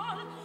all